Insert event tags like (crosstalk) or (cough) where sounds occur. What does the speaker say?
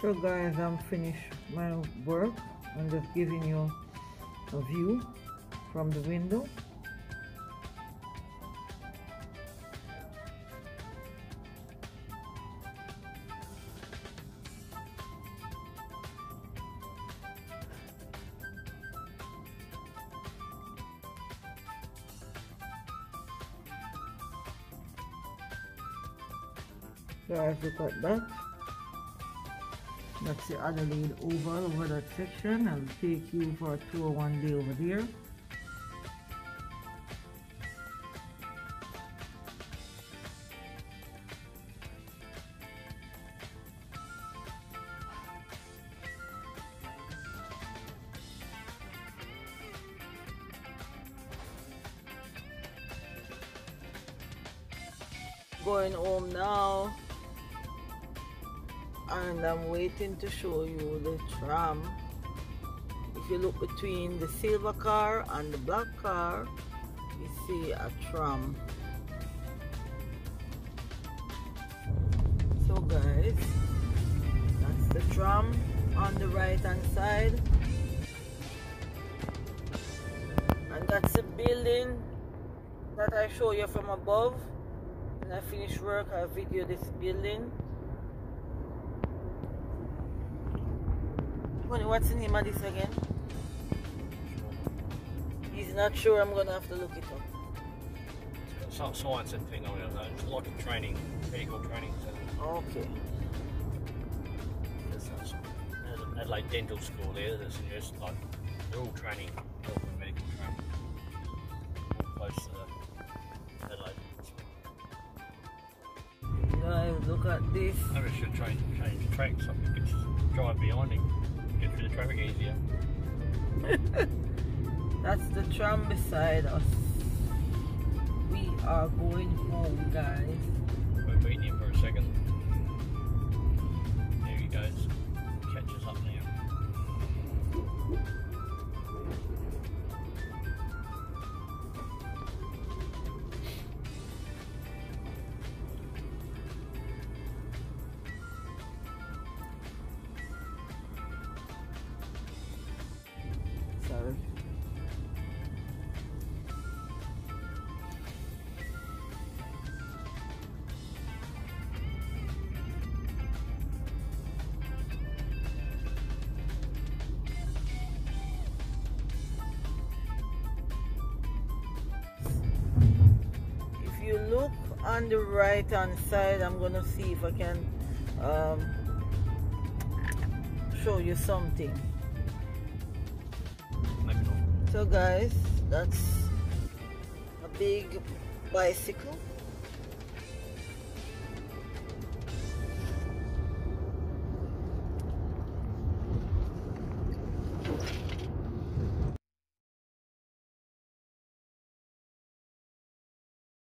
So guys, I'm finished my work. I'm just giving you a view from the window. Guys, look at that. That's the other Adelaide Oval over that section. I'll take you for a tour one day over there. Going home now and I'm waiting to show you the tram. If you look between the silver car and the black car you see a tram. So guys that's the tram on the right hand side. And that's the building that I show you from above. When I finish work I video this building what's in the name of this again? He's not sure. I'm gonna have to look it up. It's got science and thing on it. It's like a training, medical training. So. Okay. There's, there's an Adelaide Dental School there. That's just like they're all training, health and medical training. Close to Adelaide. Guys, look at this. Maybe I should change, change tracks. So you could drive behind him get through the traffic easier. (laughs) That's the tram beside us. We are going home, guys. We're waiting here for a second. If you look on the right hand side, I'm gonna see if I can um, show you something. So guys, that's a big bicycle